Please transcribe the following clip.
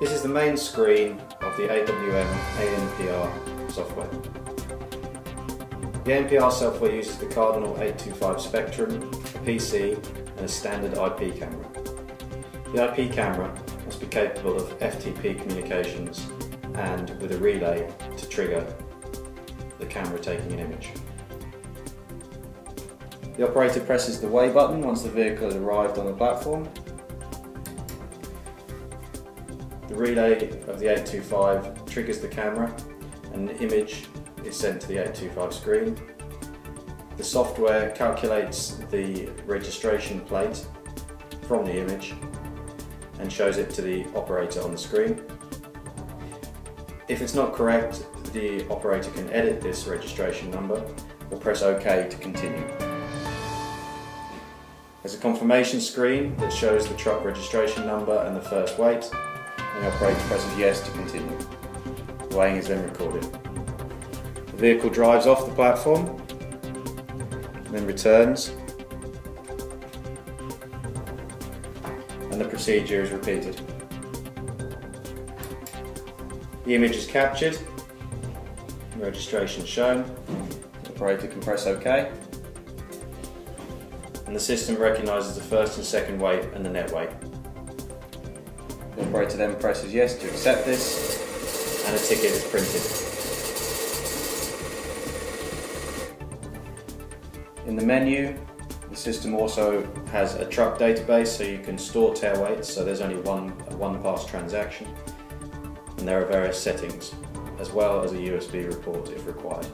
This is the main screen of the AWM ANPR software. The ANPR software uses the Cardinal 825 Spectrum, a PC and a standard IP camera. The IP camera must be capable of FTP communications and with a relay to trigger the camera taking an image. The operator presses the weigh button once the vehicle has arrived on the platform The relay of the 825 triggers the camera and an image is sent to the 825 screen. The software calculates the registration plate from the image and shows it to the operator on the screen. If it's not correct, the operator can edit this registration number or press OK to continue. There's a confirmation screen that shows the truck registration number and the first weight and operator presses yes to continue. Weighing is then recorded. The vehicle drives off the platform, and then returns, and the procedure is repeated. The image is captured, registration shown, the operator can press OK, and the system recognises the first and second weight and the net weight. Operator then presses yes to accept this and a ticket is printed. In the menu, the system also has a truck database so you can store tare weights, so there's only one, one pass transaction. And there are various settings, as well as a USB report if required.